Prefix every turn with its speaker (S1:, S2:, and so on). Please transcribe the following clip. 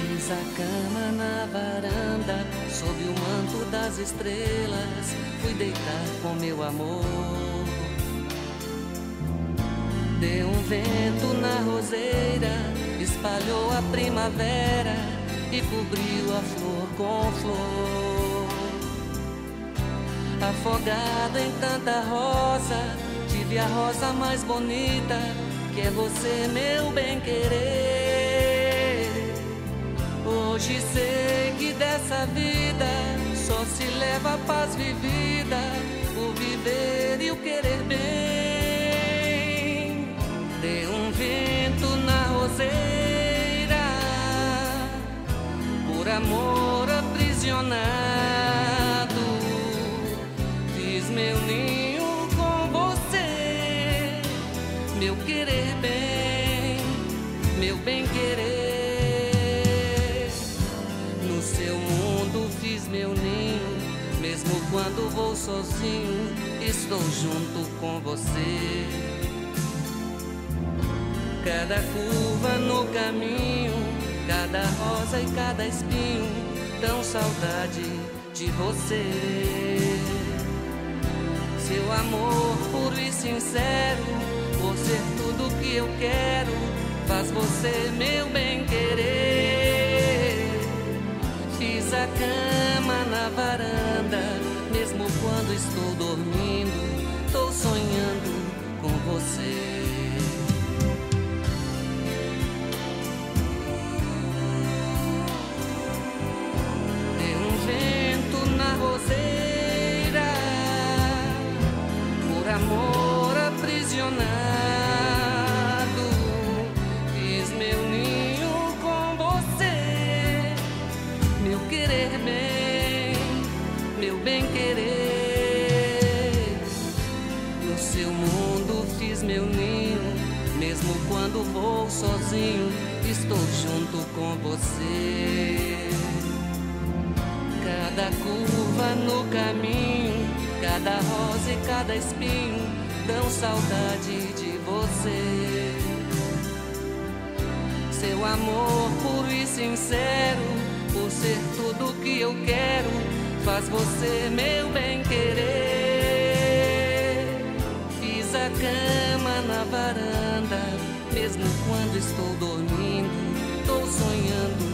S1: Fiz a cama na varanda, sob o manto das estrelas, fui deitar com meu amor. Deu um vento na roseira, espalhou a primavera e cobriu a flor com flor. Afogado em tanta rosa, tive a rosa mais bonita, que é você, meu bem querer. Hoje sei que dessa vida só se leva a paz vivida, o viver e o querer bem. Deu um vento na roseira, por amor aprisionado, fiz meu ninho com você, meu querer bem, meu bem querer. No seu mundo fiz meu ninho, mesmo quando vou sozinho, estou junto com você. Cada curva no caminho, cada rosa e cada espinho, dão saudade de você. Seu amor puro e sincero, por ser tudo que eu quero, faz você meu bem querer. Estou dormindo, estou sonhando com você. Deu um vento na roseira, por amor aprisionado. Fiz meu ninho com você, meu querer bem, meu bem querer. Quando vou sozinho, estou junto com você. Cada curva no caminho, cada rosa e cada espinho dão saudade de você. Seu amor puro e sincero, por ser tudo que eu quero, faz você meu bem querer. Fiz a cama na varanda, mesmo quando estou dormindo, estou sonhando.